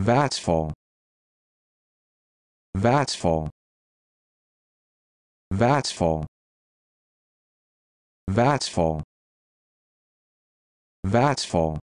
waardevol That's waardevol That's waardevol